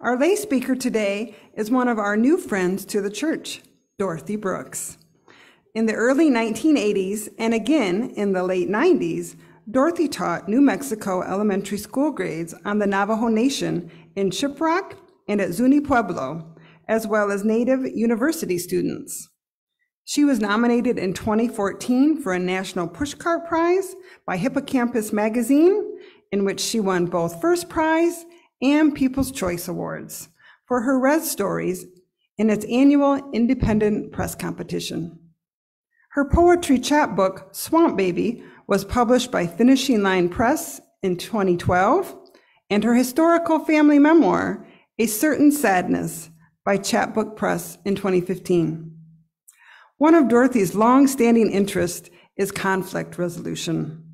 Our lay speaker today is one of our new friends to the church, Dorothy Brooks. In the early 1980s and again in the late 90s, Dorothy taught New Mexico elementary school grades on the Navajo Nation in Shiprock and at Zuni Pueblo, as well as Native University students. She was nominated in 2014 for a National Pushcart Prize by Hippocampus Magazine, in which she won both first prize and People's Choice Awards for her res stories in its annual independent press competition. Her poetry chapbook, Swamp Baby, was published by Finishing Line Press in 2012, and her historical family memoir, A Certain Sadness, by Chapbook Press in 2015. One of Dorothy's long-standing interests is conflict resolution.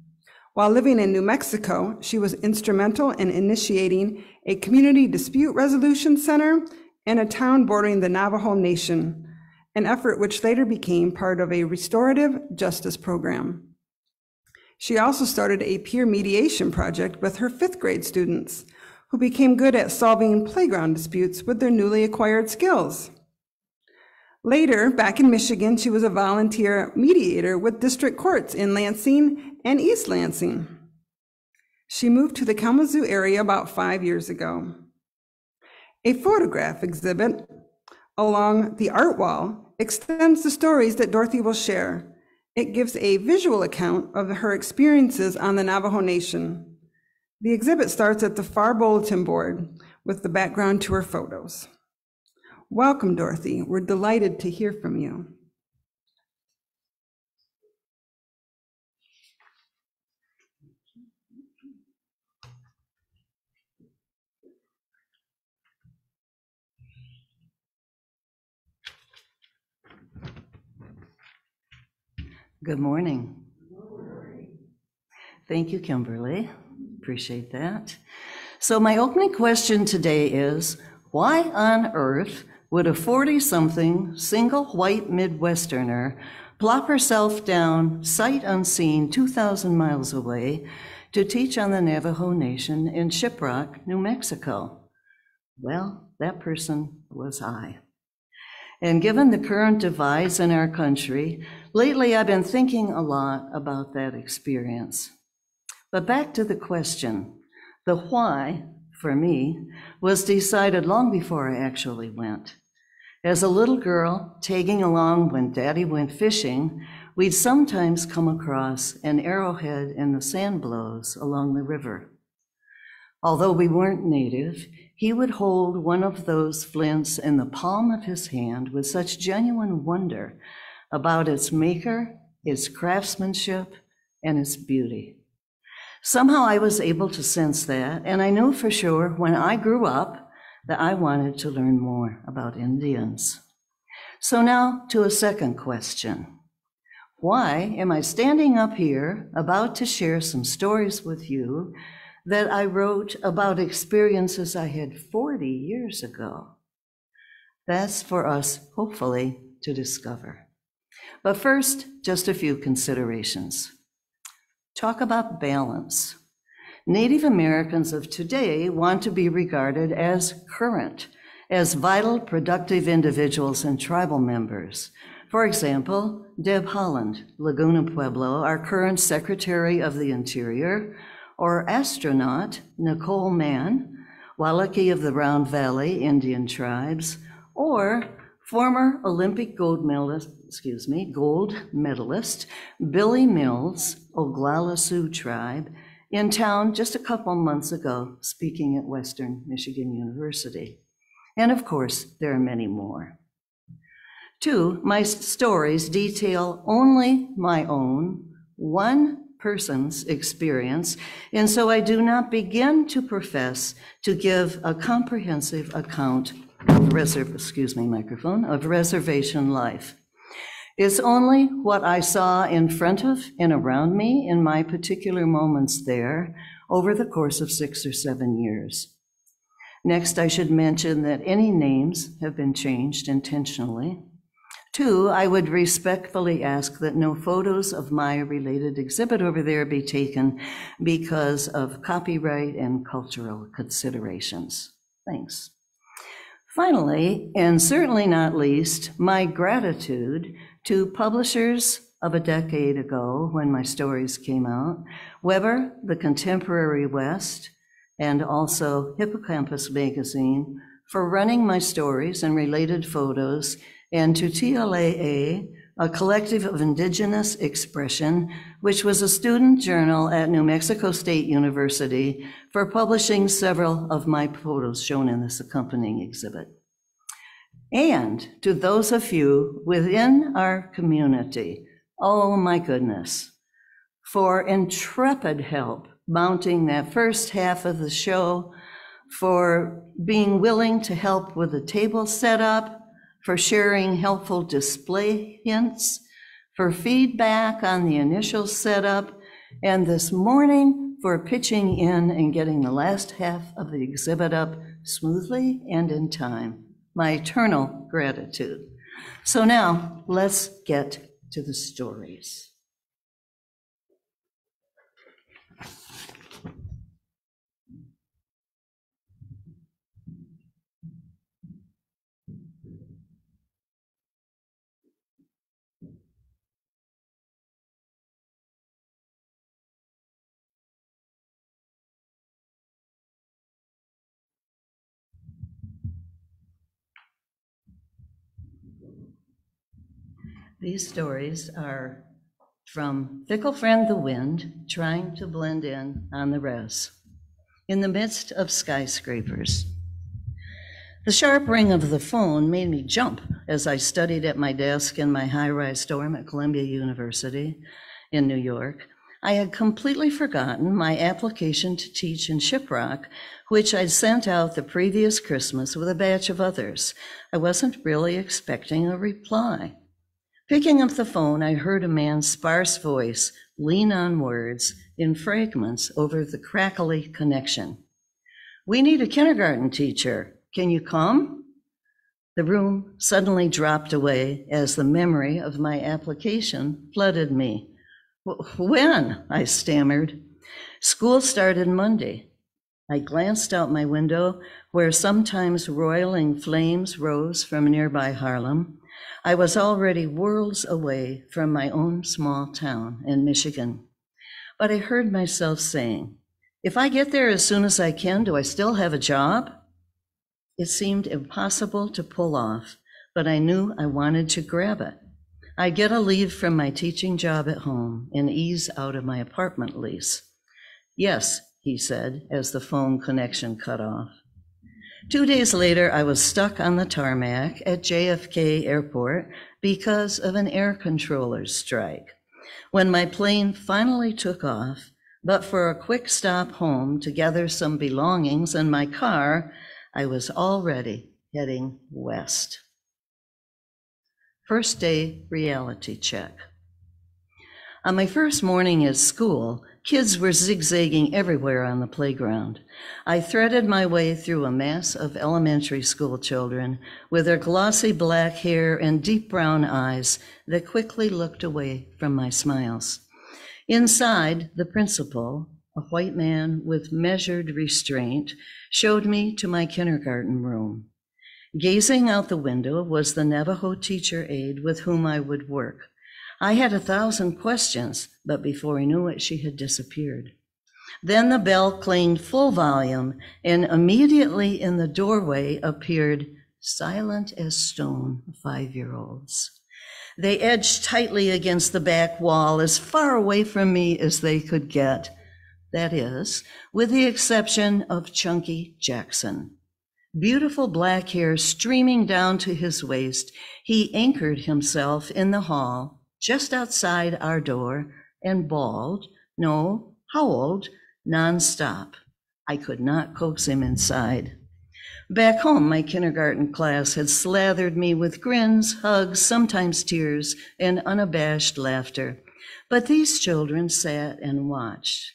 While living in New Mexico, she was instrumental in initiating a community dispute resolution center in a town bordering the Navajo Nation, an effort which later became part of a restorative justice program. She also started a peer mediation project with her fifth grade students, who became good at solving playground disputes with their newly acquired skills. Later, back in Michigan, she was a volunteer mediator with district courts in Lansing and East Lansing. She moved to the Kalamazoo area about five years ago. A photograph exhibit along the art wall extends the stories that Dorothy will share. It gives a visual account of her experiences on the Navajo Nation. The exhibit starts at the far bulletin board with the background to her photos. Welcome, Dorothy. We're delighted to hear from you. Good morning. Thank you, Kimberly. Appreciate that. So, my opening question today is why on earth would a 40 something single white Midwesterner plop herself down sight unseen 2,000 miles away to teach on the Navajo Nation in Shiprock, New Mexico? Well, that person was I. And given the current divides in our country, lately I've been thinking a lot about that experience. But back to the question the why, for me, was decided long before I actually went. As a little girl, tagging along when daddy went fishing, we'd sometimes come across an arrowhead in the sand blows along the river. Although we weren't native, he would hold one of those flints in the palm of his hand with such genuine wonder about its maker, its craftsmanship, and its beauty. Somehow I was able to sense that, and I knew for sure when I grew up that I wanted to learn more about Indians. So now to a second question. Why am I standing up here about to share some stories with you that I wrote about experiences I had 40 years ago? That's for us, hopefully, to discover. But first, just a few considerations. Talk about balance. Native Americans of today want to be regarded as current, as vital, productive individuals and tribal members. For example, Deb Haaland, Laguna Pueblo, our current Secretary of the Interior, or astronaut Nicole Mann, Wailaki of the Round Valley Indian tribes, or former Olympic gold medalist, excuse me, gold medalist Billy Mills, Oglala Sioux tribe, in town just a couple months ago speaking at Western Michigan University. And of course, there are many more. Two, my stories detail only my own, one person's experience, and so I do not begin to profess to give a comprehensive account of reserv- excuse me, microphone, of reservation life. It's only what I saw in front of and around me in my particular moments there over the course of six or seven years. Next, I should mention that any names have been changed intentionally. Two, I would respectfully ask that no photos of my related exhibit over there be taken because of copyright and cultural considerations. Thanks. Finally, and certainly not least, my gratitude to publishers of a decade ago when my stories came out, Weber, The Contemporary West, and also Hippocampus Magazine for running my stories and related photos, and to TLAA, a collective of indigenous expression, which was a student journal at New Mexico State University for publishing several of my photos shown in this accompanying exhibit. And to those of you within our community, oh my goodness, for intrepid help mounting that first half of the show, for being willing to help with the table setup, for sharing helpful display hints, for feedback on the initial setup, and this morning for pitching in and getting the last half of the exhibit up smoothly and in time. My eternal gratitude. So now let's get to the stories. These stories are from Fickle Friend the Wind, trying to blend in on the res, in the midst of skyscrapers. The sharp ring of the phone made me jump as I studied at my desk in my high rise dorm at Columbia University in New York. I had completely forgotten my application to teach in Shiprock, which I'd sent out the previous Christmas with a batch of others. I wasn't really expecting a reply. Picking up the phone, I heard a man's sparse voice lean on words in fragments over the crackly connection. We need a kindergarten teacher. Can you come? The room suddenly dropped away as the memory of my application flooded me. When? I stammered. School started Monday. I glanced out my window where sometimes roiling flames rose from nearby Harlem. I was already worlds away from my own small town in Michigan. But I heard myself saying, if I get there as soon as I can, do I still have a job? It seemed impossible to pull off, but I knew I wanted to grab it. I'd get a leave from my teaching job at home and ease out of my apartment lease. Yes, he said as the phone connection cut off. Two days later, I was stuck on the tarmac at JFK Airport because of an air controller's strike. When my plane finally took off, but for a quick stop home to gather some belongings in my car, I was already heading west. First day reality check. On my first morning at school, Kids were zigzagging everywhere on the playground. I threaded my way through a mass of elementary school children with their glossy black hair and deep brown eyes that quickly looked away from my smiles. Inside, the principal, a white man with measured restraint, showed me to my kindergarten room. Gazing out the window was the Navajo teacher aide with whom I would work. I had a thousand questions, but before I knew it, she had disappeared. Then the bell clanged full volume, and immediately in the doorway appeared silent as stone five year olds. They edged tightly against the back wall, as far away from me as they could get. That is, with the exception of Chunky Jackson. Beautiful black hair streaming down to his waist, he anchored himself in the hall just outside our door and bawled, no, howled nonstop. I could not coax him inside. Back home, my kindergarten class had slathered me with grins, hugs, sometimes tears, and unabashed laughter. But these children sat and watched.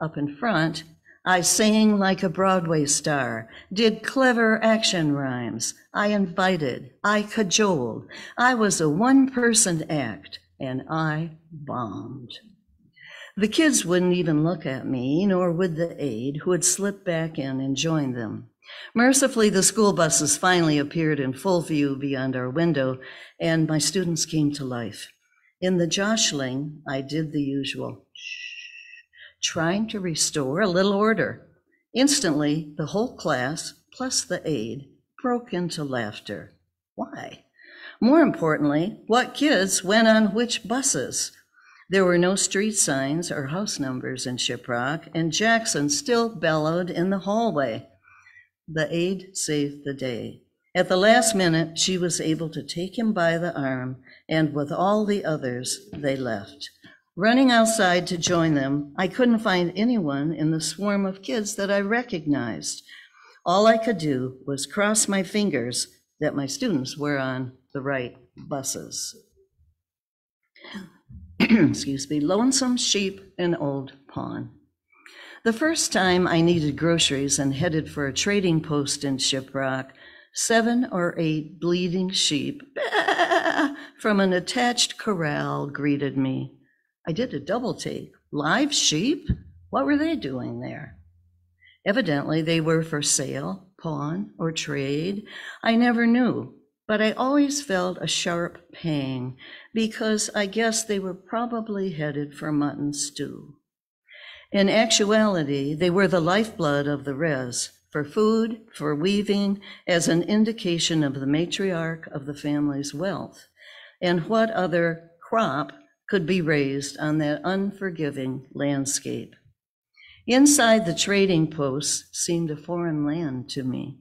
Up in front, I sang like a Broadway star, did clever action rhymes. I invited, I cajoled. I was a one person act, and I bombed. The kids wouldn't even look at me, nor would the aide, who had slipped back in and joined them. Mercifully, the school buses finally appeared in full view beyond our window, and my students came to life. In the jostling, I did the usual, trying to restore a little order. Instantly, the whole class, plus the aide, broke into laughter. Why? More importantly, what kids went on which buses? There were no street signs or house numbers in Shiprock, and Jackson still bellowed in the hallway. The aide saved the day. At the last minute, she was able to take him by the arm, and with all the others, they left. Running outside to join them, I couldn't find anyone in the swarm of kids that I recognized. All I could do was cross my fingers that my students were on the right buses. Excuse me, lonesome sheep and old pawn. The first time I needed groceries and headed for a trading post in Shiprock, seven or eight bleeding sheep from an attached corral greeted me. I did a double take. Live sheep? What were they doing there? Evidently, they were for sale, pawn, or trade. I never knew, but I always felt a sharp pang because I guess they were probably headed for mutton stew. In actuality, they were the lifeblood of the res, for food, for weaving, as an indication of the matriarch of the family's wealth, and what other crop could be raised on that unforgiving landscape. Inside the trading posts seemed a foreign land to me.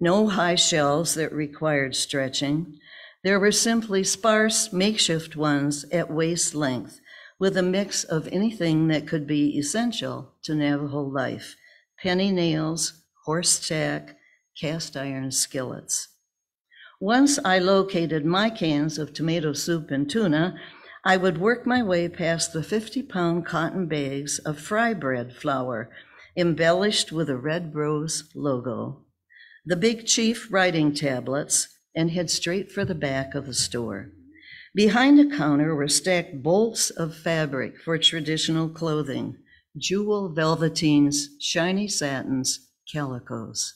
No high shelves that required stretching. There were simply sparse makeshift ones at waist length, with a mix of anything that could be essential to Navajo life penny nails, horse tack, cast iron skillets. Once I located my cans of tomato soup and tuna, I would work my way past the 50 pound cotton bags of fry bread flour embellished with a red rose logo, the Big Chief writing tablets, and head straight for the back of the store. Behind a counter were stacked bolts of fabric for traditional clothing, jewel velveteens, shiny satins, calicos.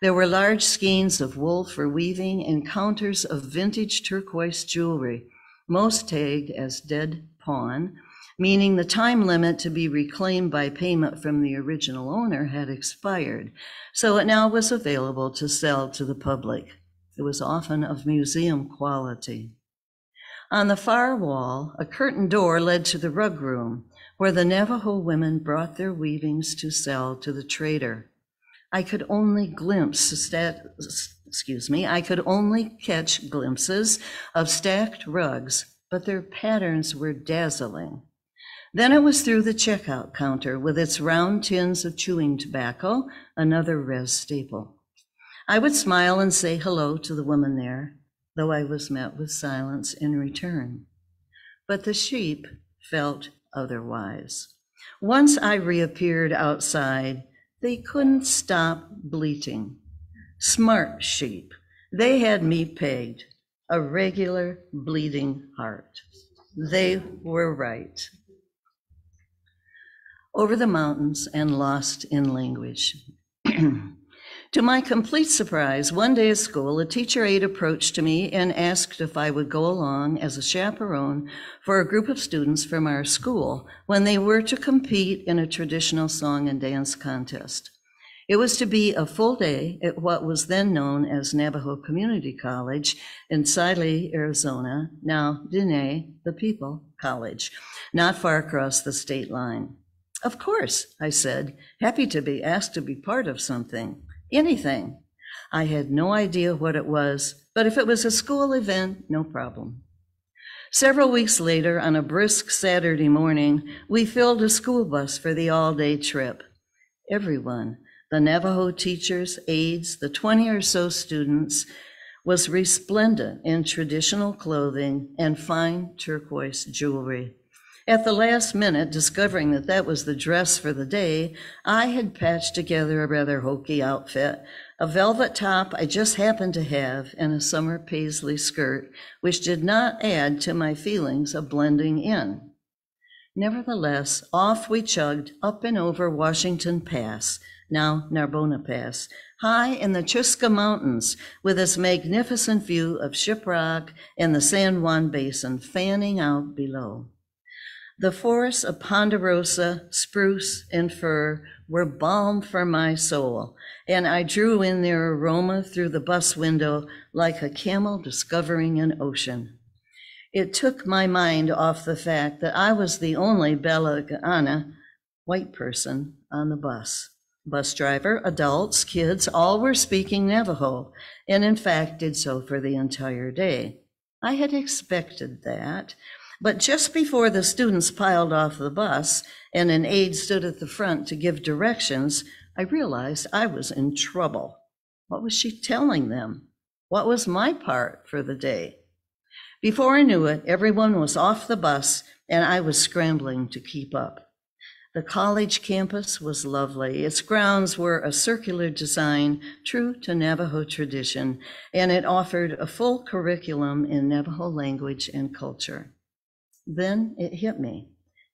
There were large skeins of wool for weaving and counters of vintage turquoise jewelry most tagged as dead pawn, meaning the time limit to be reclaimed by payment from the original owner had expired, so it now was available to sell to the public. It was often of museum quality. On the far wall, a curtained door led to the rug room, where the Navajo women brought their weavings to sell to the trader. I could only glimpse excuse me, I could only catch glimpses of stacked rugs, but their patterns were dazzling. Then it was through the checkout counter with its round tins of chewing tobacco, another res staple. I would smile and say hello to the woman there, though I was met with silence in return. But the sheep felt otherwise. Once I reappeared outside, they couldn't stop bleating. Smart sheep. They had me pegged, a regular bleeding heart. They were right. Over the mountains and lost in language. to my complete surprise, one day at school, a teacher aide approached me and asked if I would go along as a chaperone for a group of students from our school when they were to compete in a traditional song and dance contest. It was to be a full day at what was then known as Navajo Community College in Tsaile, Arizona, now Diné, the People College, not far across the state line. Of course, I said, happy to be asked to be part of something, anything. I had no idea what it was, but if it was a school event, no problem. Several weeks later, on a brisk Saturday morning, we filled a school bus for the all day trip. Everyone, the Navajo teachers, aides, the 20 or so students, was resplendent in traditional clothing and fine turquoise jewelry. At the last minute, discovering that that was the dress for the day, I had patched together a rather hokey outfit, a velvet top I just happened to have, and a summer paisley skirt, which did not add to my feelings of blending in. Nevertheless, off we chugged up and over Washington Pass, now Narbona Pass, high in the Chuska Mountains, with its magnificent view of Shiprock and the San Juan Basin fanning out below. The forests of ponderosa, spruce, and fir were balm for my soul, and I drew in their aroma through the bus window like a camel discovering an ocean. It took my mind off the fact that I was the only Bella Belagana white person on the bus. Bus driver, adults, kids, all were speaking Navajo, and in fact did so for the entire day. I had expected that, but just before the students piled off the bus and an aide stood at the front to give directions, I realized I was in trouble. What was she telling them? What was my part for the day? Before I knew it, everyone was off the bus and I was scrambling to keep up. The college campus was lovely. Its grounds were a circular design, true to Navajo tradition, and it offered a full curriculum in Navajo language and culture. Then it hit me.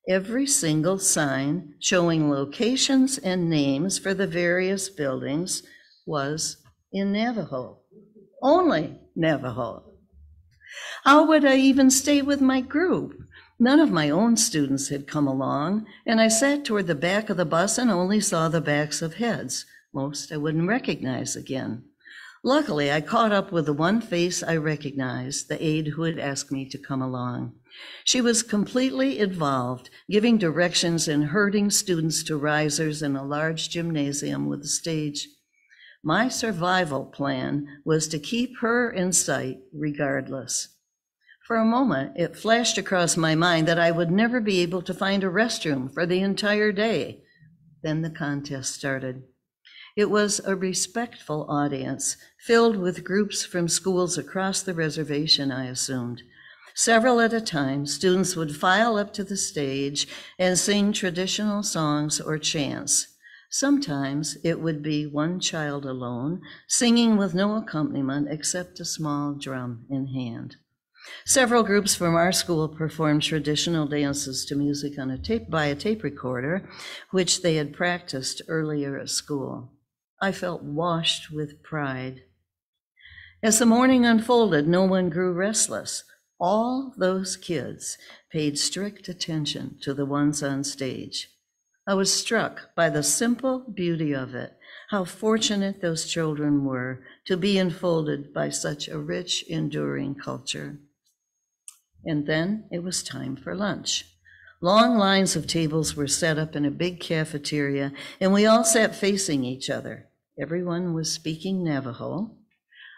Every single sign showing locations and names for the various buildings was in Navajo. Only Navajo. How would I even stay with my group? None of my own students had come along, and I sat toward the back of the bus and only saw the backs of heads. Most I wouldn't recognize again. Luckily, I caught up with the one face I recognized, the aide who had asked me to come along. She was completely involved, giving directions and herding students to risers in a large gymnasium with a stage. My survival plan was to keep her in sight regardless. For a moment, it flashed across my mind that I would never be able to find a restroom for the entire day. Then the contest started. It was a respectful audience, filled with groups from schools across the reservation, I assumed. Several at a time, students would file up to the stage and sing traditional songs or chants. Sometimes it would be one child alone, singing with no accompaniment except a small drum in hand. Several groups from our school performed traditional dances to music on a tape by a tape recorder, which they had practiced earlier at school. I felt washed with pride. As the morning unfolded, no one grew restless. All those kids paid strict attention to the ones on stage. I was struck by the simple beauty of it, how fortunate those children were to be enfolded by such a rich, enduring culture. And then it was time for lunch. Long lines of tables were set up in a big cafeteria, and we all sat facing each other. Everyone was speaking Navajo.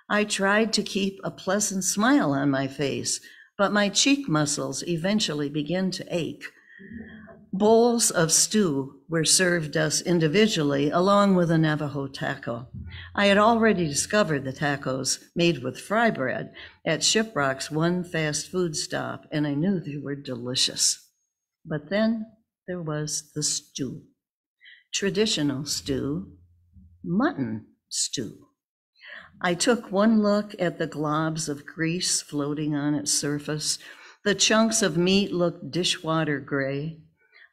I tried to keep a pleasant smile on my face, but my cheek muscles eventually began to ache. Bowls of stew were served us individually along with a Navajo taco. I had already discovered the tacos made with fry bread at Shiprock's one fast food stop, and I knew they were delicious. But then there was the stew. Traditional stew mutton stew. I took one look at the globs of grease floating on its surface. The chunks of meat looked dishwater gray.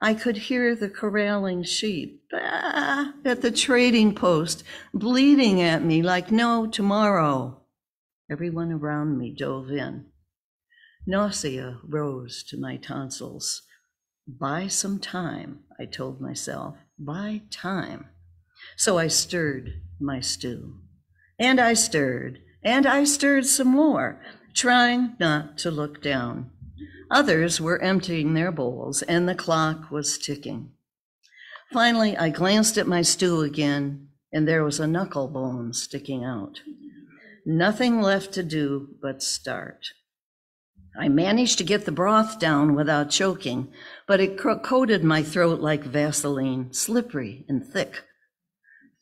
I could hear the corralling sheep ah, at the trading post, bleating at me like no tomorrow. Everyone around me dove in. Nausea rose to my tonsils. Buy some time, I told myself. Buy time. So I stirred my stew. And I stirred, and I stirred some more, trying not to look down. Others were emptying their bowls, and the clock was ticking. Finally, I glanced at my stew again, and there was a knuckle bone sticking out. Nothing left to do but start. I managed to get the broth down without choking, but it coated my throat like Vaseline, slippery and thick.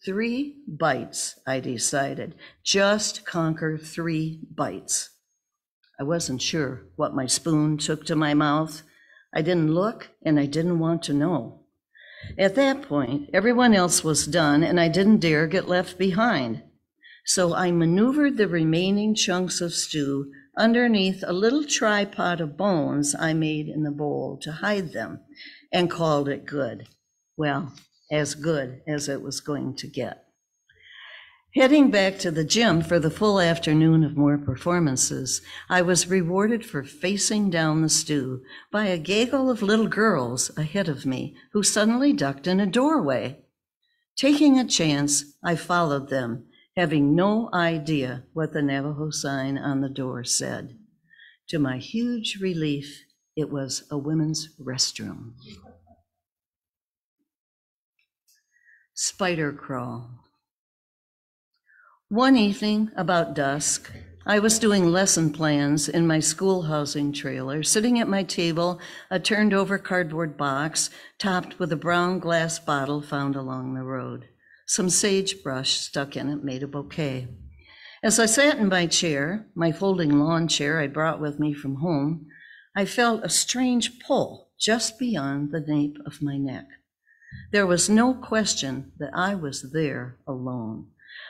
Three bites, I decided. Just conquer three bites. I wasn't sure what my spoon took to my mouth, I didn't look and I didn't want to know. At that point, everyone else was done and I didn't dare get left behind. So I maneuvered the remaining chunks of stew underneath a little tripod of bones I made in the bowl to hide them and called it good. Well, as good as it was going to get. Heading back to the gym for the full afternoon of more performances, I was rewarded for facing down the stew by a gaggle of little girls ahead of me who suddenly ducked in a doorway. Taking a chance, I followed them, having no idea what the Navajo sign on the door said. To my huge relief, it was a women's restroom. Spider crawl. One evening, about dusk, I was doing lesson plans in my school housing trailer, sitting at my table, a turned over cardboard box topped with a brown glass bottle found along the road. Some sagebrush stuck in it made a bouquet. As I sat in my chair, my folding lawn chair I brought with me from home, I felt a strange pull just beyond the nape of my neck. There was no question that I was there alone,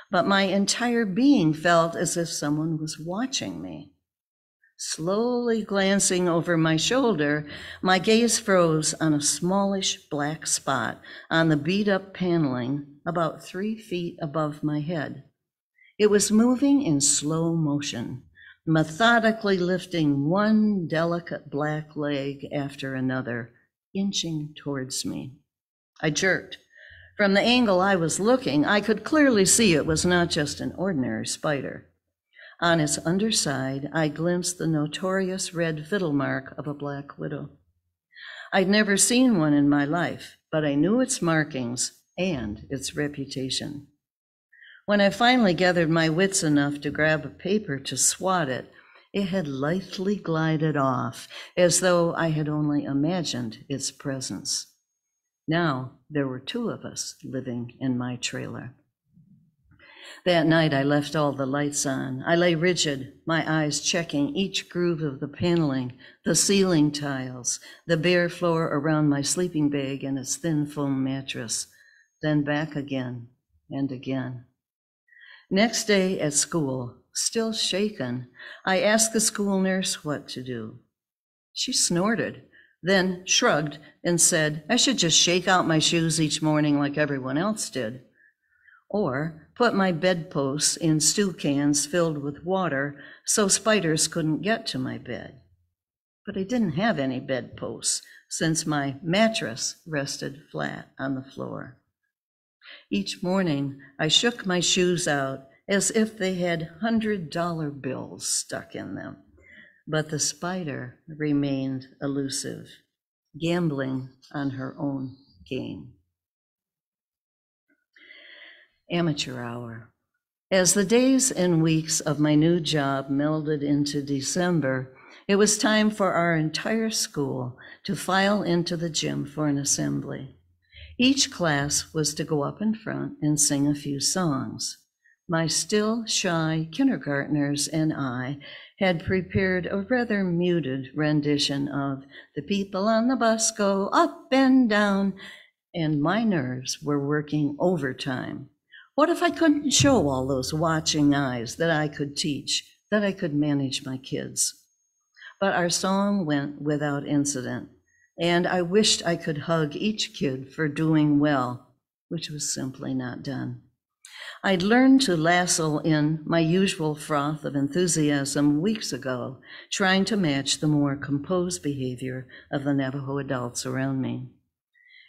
but my entire being felt as if someone was watching me. Slowly glancing over my shoulder, my gaze froze on a smallish black spot on the beat up paneling about three feet above my head. It was moving in slow motion, methodically lifting one delicate black leg after another, inching towards me. I jerked. From the angle I was looking, I could clearly see it was not just an ordinary spider. On its underside, I glimpsed the notorious red fiddle mark of a black widow. I'd never seen one in my life, but I knew its markings and its reputation. When I finally gathered my wits enough to grab a paper to swat it, it had lithely glided off as though I had only imagined its presence. Now there were two of us living in my trailer. That night I left all the lights on. I lay rigid, my eyes checking each groove of the paneling, the ceiling tiles, the bare floor around my sleeping bag and its thin foam mattress, then back again and again. Next day at school, still shaken, I asked the school nurse what to do. She snorted then shrugged and said, I should just shake out my shoes each morning like everyone else did. Or put my bedposts in stew cans filled with water so spiders couldn't get to my bed. But I didn't have any bedposts since my mattress rested flat on the floor. Each morning, I shook my shoes out as if they had hundred dollar bills stuck in them but the spider remained elusive, gambling on her own game. Amateur hour. As the days and weeks of my new job melded into December, it was time for our entire school to file into the gym for an assembly. Each class was to go up in front and sing a few songs. My still shy kindergartners and I had prepared a rather muted rendition of The People on the Bus Go Up and Down, and my nerves were working overtime. What if I couldn't show all those watching eyes that I could teach, that I could manage my kids? But our song went without incident, and I wished I could hug each kid for doing well, which was simply not done. I'd learned to lasso in my usual froth of enthusiasm weeks ago, trying to match the more composed behavior of the Navajo adults around me.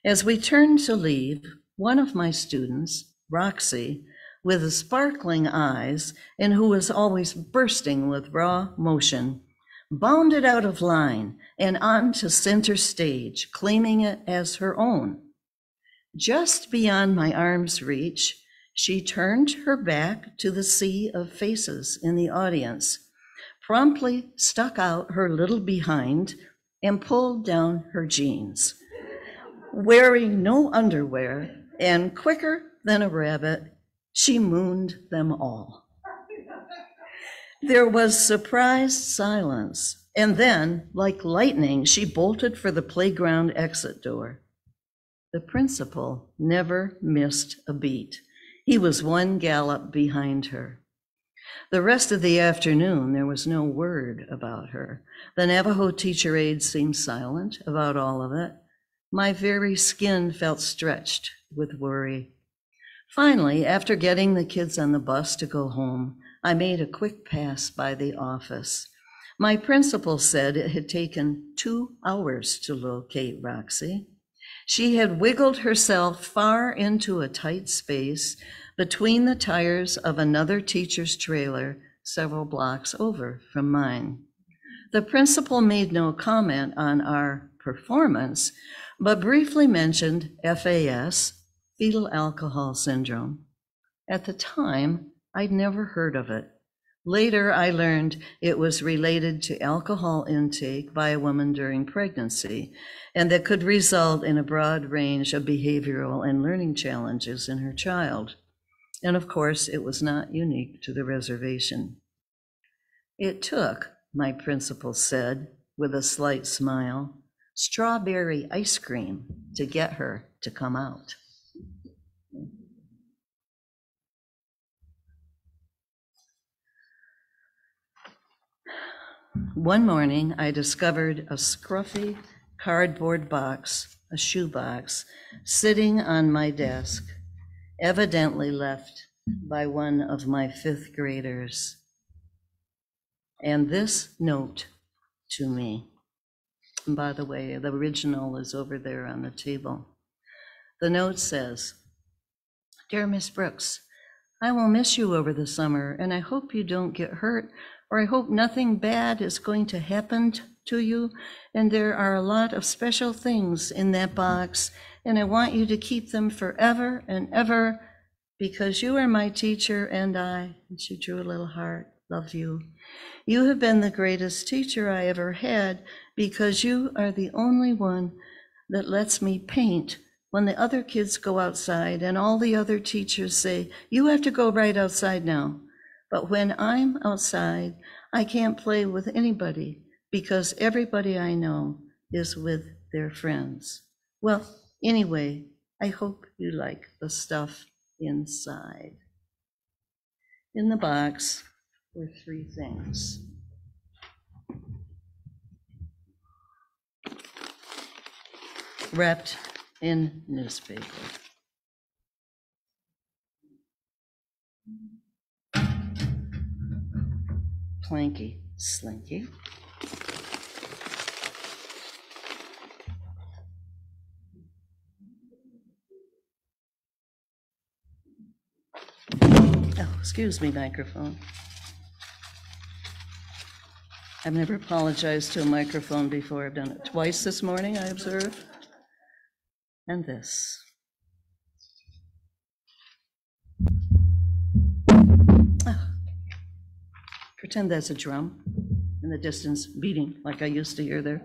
As we turned to leave, one of my students, Roxy, with sparkling eyes and who was always bursting with raw motion, bounded out of line and onto center stage, claiming it as her own. Just beyond my arm's reach, she turned her back to the sea of faces in the audience, promptly stuck out her little behind, and pulled down her jeans. Wearing no underwear and quicker than a rabbit, she mooned them all. There was surprised silence And then, like lightning, she bolted for the playground exit door. The principal never missed a beat. He was one gallop behind her. The rest of the afternoon, there was no word about her. The Navajo teacher aide seemed silent about all of it. My very skin felt stretched with worry. Finally, after getting the kids on the bus to go home, I made a quick pass by the office. My principal said it had taken two hours to locate Roxy. She had wiggled herself far into a tight space between the tires of another teacher's trailer several blocks over from mine. The principal made no comment on our performance, but briefly mentioned FAS, fetal alcohol syndrome. At the time, I'd never heard of it. Later, I learned it was related to alcohol intake by a woman during pregnancy and that could result in a broad range of behavioral and learning challenges in her child. And of course, it was not unique to the reservation. It took, my principal said with a slight smile, strawberry ice cream to get her to come out. One morning, I discovered a scruffy cardboard box, a shoebox, sitting on my desk, evidently left by one of my fifth graders. And this note to me. And by the way, the original is over there on the table. The note says Dear Miss Brooks, I will miss you over the summer, and I hope you don't get hurt or I hope nothing bad is going to happen to you. And there are a lot of special things in that box, and I want you to keep them forever and ever because you are my teacher and I, and she drew a little heart, love you. You have been the greatest teacher I ever had because you are the only one that lets me paint when the other kids go outside and all the other teachers say, You have to go right outside now. But when I'm outside, I can't play with anybody because everybody I know is with their friends. Well, anyway, I hope you like the stuff inside. In the box were three things. Wrapped in newspaper. Planky Slinky. Oh, excuse me, microphone. I've never apologized to a microphone before. I've done it twice this morning, I observe. And this. Pretend that's a drum in the distance beating like I used to hear there.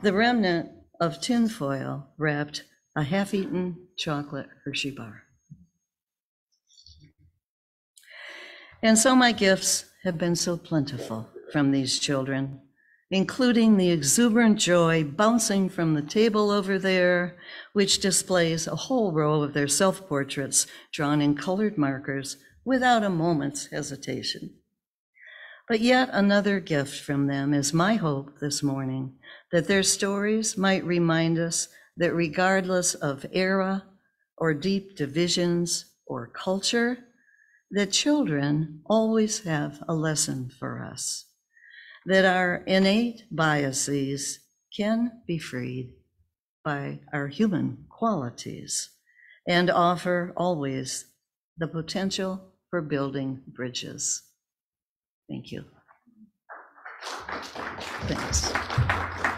The remnant of tinfoil wrapped a half eaten chocolate Hershey bar. And so my gifts have been so plentiful from these children, including the exuberant joy bouncing from the table over there, which displays a whole row of their self portraits drawn in colored markers without a moment's hesitation. But yet another gift from them is my hope this morning that their stories might remind us that regardless of era or deep divisions or culture, that children always have a lesson for us, that our innate biases can be freed by our human qualities and offer always the potential for building bridges. Thank you. Thanks.